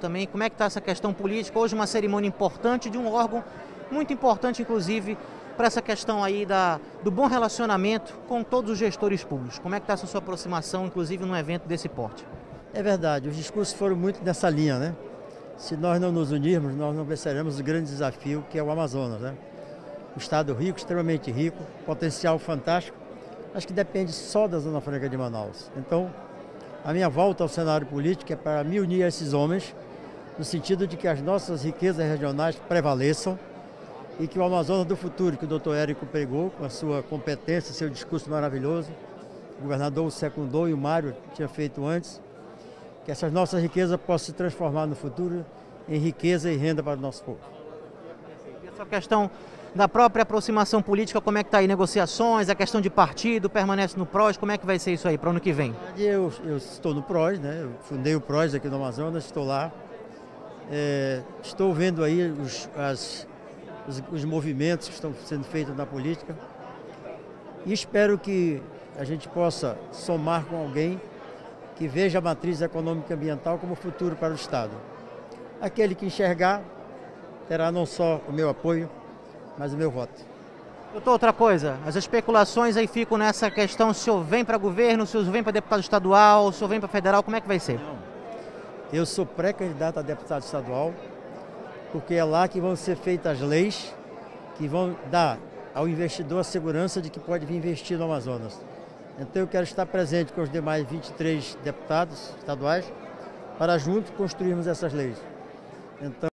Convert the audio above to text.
também. Como é que está essa questão política? Hoje uma cerimônia importante de um órgão muito importante, inclusive, para essa questão aí da, do bom relacionamento com todos os gestores públicos. Como é que está essa sua aproximação, inclusive, num evento desse porte? É verdade, os discursos foram muito nessa linha, né? Se nós não nos unirmos, nós não venceremos o grande desafio que é o Amazonas, né? Um estado rico, extremamente rico, potencial fantástico, mas que depende só da Zona Franca de Manaus. Então, a minha volta ao cenário político é para me unir a esses homens, no sentido de que as nossas riquezas regionais prevaleçam e que o Amazonas do futuro, que o doutor Érico pregou, com a sua competência, seu discurso maravilhoso, o governador o secundou e o Mário tinha feito antes, que essas nossas riquezas possam se transformar no futuro em riqueza e renda para o nosso povo. E essa questão da própria aproximação política, como é que está aí? Negociações, a questão de partido, permanece no PROS, como é que vai ser isso aí para o ano que vem? Eu, eu estou no PROS, né? eu fundei o PROS aqui no Amazonas, estou lá. É, estou vendo aí os, as, os, os movimentos que estão sendo feitos na política e espero que a gente possa somar com alguém que veja a matriz econômica e ambiental como futuro para o Estado. Aquele que enxergar terá não só o meu apoio, mas o meu voto. Doutor, outra coisa, as especulações aí ficam nessa questão, se o senhor vem para governo, se o senhor vem para deputado estadual, se o senhor vem para federal, como é que vai ser? Eu sou pré-candidato a deputado estadual, porque é lá que vão ser feitas as leis que vão dar ao investidor a segurança de que pode vir investir no Amazonas. Então eu quero estar presente com os demais 23 deputados estaduais para juntos construirmos essas leis. Então